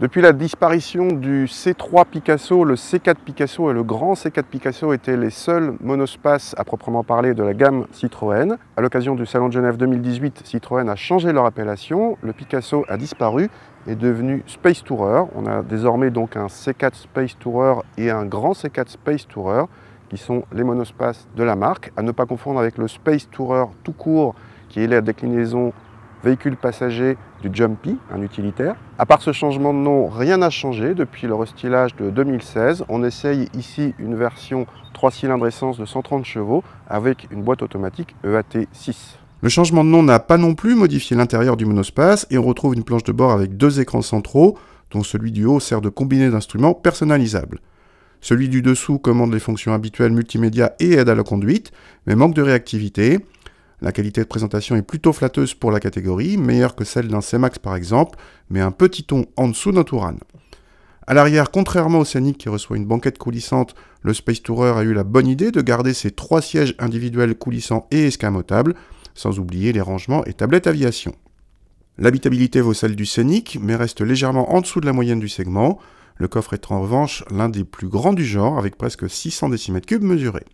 Depuis la disparition du C3 Picasso, le C4 Picasso et le grand C4 Picasso étaient les seuls monospaces à proprement parler de la gamme Citroën. À l'occasion du Salon de Genève 2018, Citroën a changé leur appellation. Le Picasso a disparu et est devenu Space Tourer. On a désormais donc un C4 Space Tourer et un grand C4 Space Tourer qui sont les monospaces de la marque, à ne pas confondre avec le Space Tourer tout court qui est la déclinaison véhicule passager du Jumpy, un utilitaire. À part ce changement de nom, rien n'a changé depuis le restylage de 2016. On essaye ici une version 3 cylindres essence de 130 chevaux avec une boîte automatique EAT6. Le changement de nom n'a pas non plus modifié l'intérieur du monospace et on retrouve une planche de bord avec deux écrans centraux, dont celui du haut sert de combiné d'instruments personnalisables. Celui du dessous commande les fonctions habituelles multimédia et aide à la conduite, mais manque de réactivité. La qualité de présentation est plutôt flatteuse pour la catégorie, meilleure que celle d'un C-Max par exemple, mais un petit ton en dessous d'un Touran. À l'arrière, contrairement au Scénic qui reçoit une banquette coulissante, le Space Tourer a eu la bonne idée de garder ses trois sièges individuels coulissants et escamotables, sans oublier les rangements et tablettes aviation. L'habitabilité vaut celle du Scénic, mais reste légèrement en dessous de la moyenne du segment. Le coffre est en revanche l'un des plus grands du genre, avec presque 600 décimètres cubes mesurés.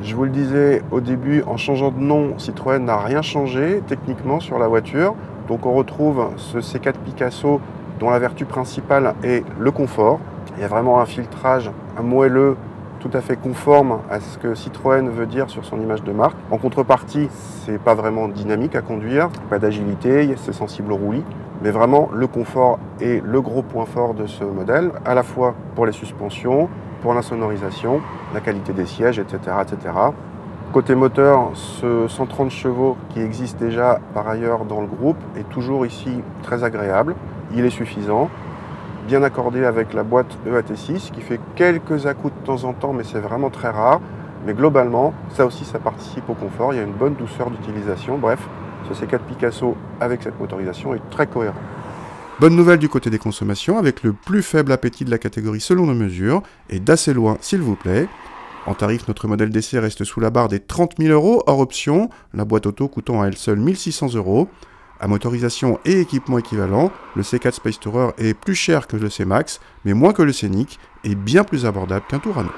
Je vous le disais au début, en changeant de nom, Citroën n'a rien changé techniquement sur la voiture. Donc on retrouve ce C4 Picasso dont la vertu principale est le confort. Il y a vraiment un filtrage, un moelleux tout à fait conforme à ce que Citroën veut dire sur son image de marque. En contrepartie, c'est pas vraiment dynamique à conduire, pas d'agilité, c'est sensible au roulis, mais vraiment le confort est le gros point fort de ce modèle, à la fois pour les suspensions, pour la sonorisation, la qualité des sièges, etc. etc. Côté moteur, ce 130 chevaux qui existe déjà par ailleurs dans le groupe est toujours ici très agréable. Il est suffisant, bien accordé avec la boîte EAT6 qui fait quelques à de temps en temps, mais c'est vraiment très rare. Mais globalement, ça aussi, ça participe au confort. Il y a une bonne douceur d'utilisation. Bref, ce C4 Picasso avec cette motorisation est très cohérent. Bonne nouvelle du côté des consommations, avec le plus faible appétit de la catégorie selon nos mesures, et d'assez loin s'il vous plaît. En tarif, notre modèle d'essai reste sous la barre des 30 000 euros hors option, la boîte auto coûtant à elle seule 1600 euros. À motorisation et équipement équivalent, le C4 Space Tourer est plus cher que le C-Max, mais moins que le Scénic et bien plus abordable qu'un Tourano.